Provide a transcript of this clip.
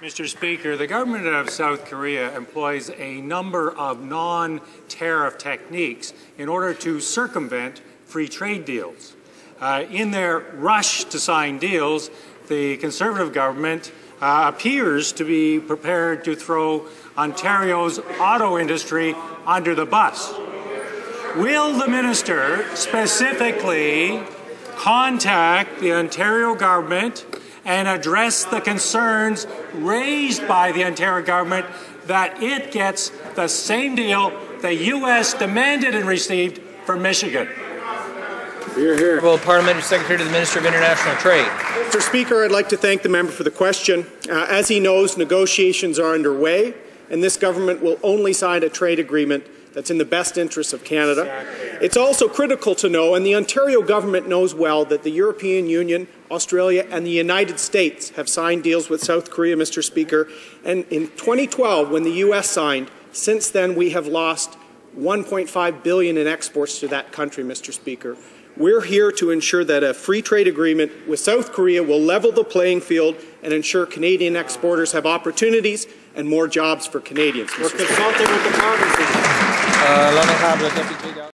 Mr. Speaker, the government of South Korea employs a number of non tariff techniques in order to circumvent free trade deals. Uh, in their rush to sign deals, the Conservative government uh, appears to be prepared to throw Ontario's auto industry under the bus. Will the minister specifically contact the Ontario government and address the concerns raised by the Ontario government that it gets the same deal the U.S. demanded and received from Michigan. Here, here. Well, Parliamentary Secretary to the Minister of International Trade. Mr. Speaker, I'd like to thank the member for the question. Uh, as he knows, negotiations are underway, and this government will only sign a trade agreement that's in the best interests of Canada. Exactly. It's also critical to know, and the Ontario government knows well, that the European Union, Australia, and the United States have signed deals with South Korea, Mr. Speaker. And in 2012, when the U.S. signed, since then we have lost 1.5 billion in exports to that country, Mr. Speaker. We're here to ensure that a free trade agreement with South Korea will level the playing field and ensure Canadian exporters have opportunities and more jobs for Canadians. We're consulting with the provinces. Uh,